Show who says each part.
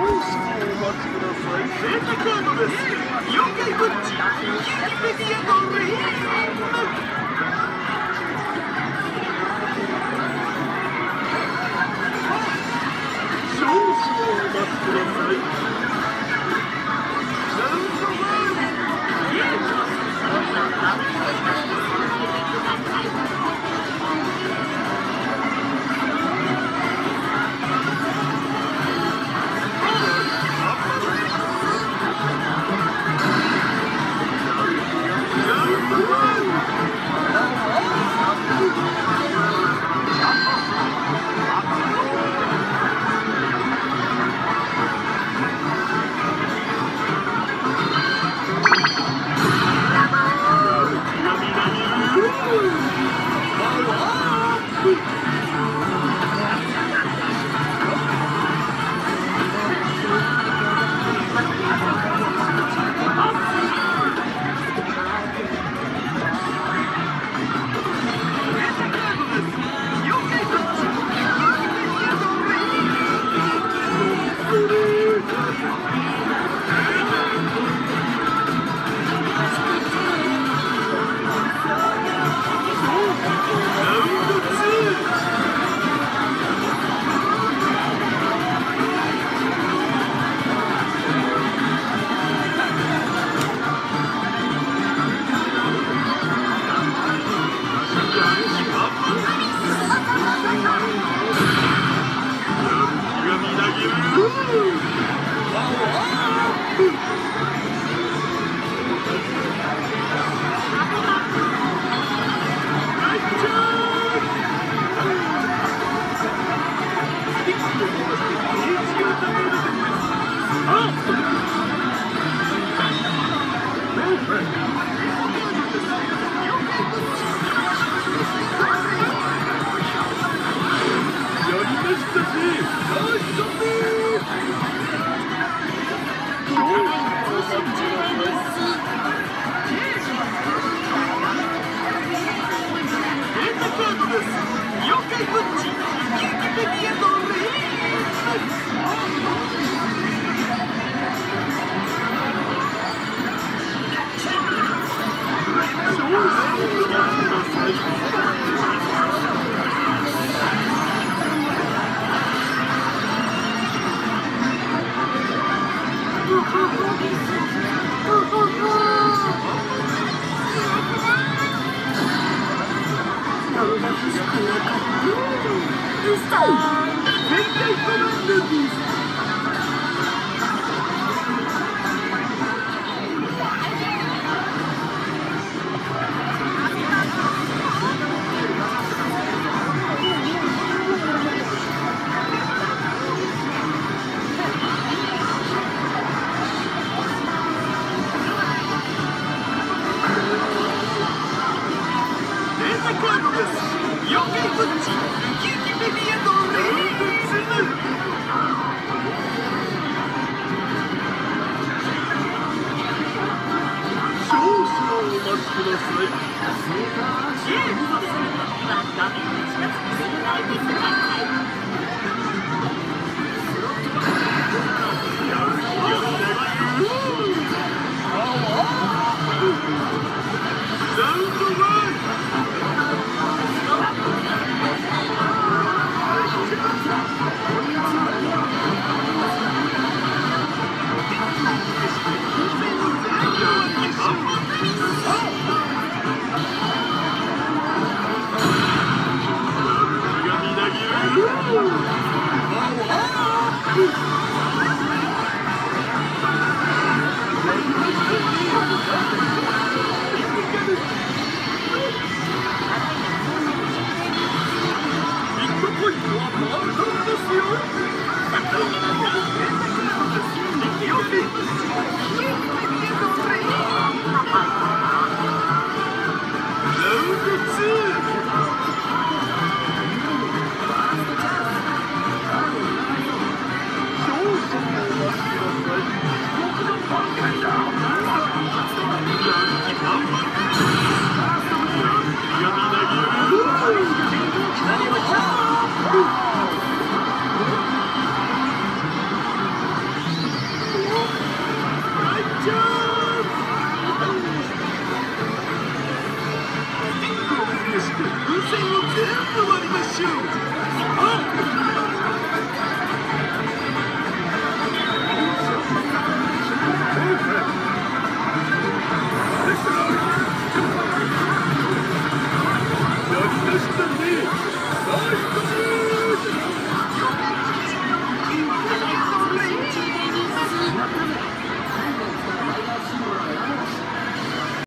Speaker 1: You'll get good. you. get busy チームはす。